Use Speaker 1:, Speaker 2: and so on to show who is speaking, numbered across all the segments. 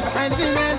Speaker 1: بحال بلادي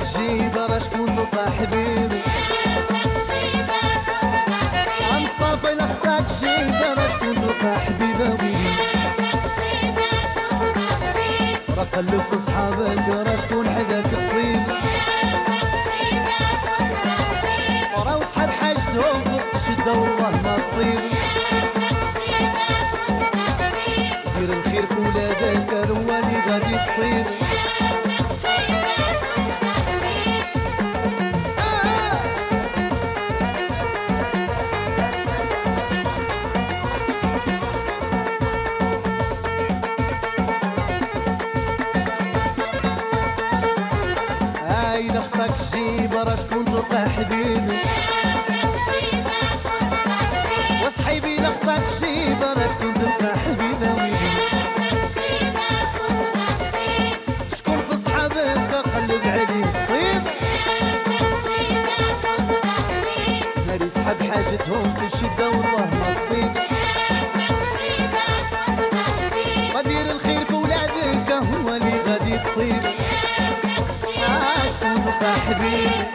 Speaker 1: تلقى حبيبي مصطفى راه قلب في صحابك راه شكون حداك تصيب وصحاب حاجتهم وقت الشده والله ما تصيب دير الخير في ولادك هو اللي غادي تصيب حبيبي وصحيبي لخطك شي دار شكون انت حبيبة شكون في الصحاب قلب عليه تصيب. ناري صحاب حاجتهم في الشدة والله ما تصيب. غدير الخير في ولادك هو اللي غادي تصيب. آه، عاش تلقى حبيب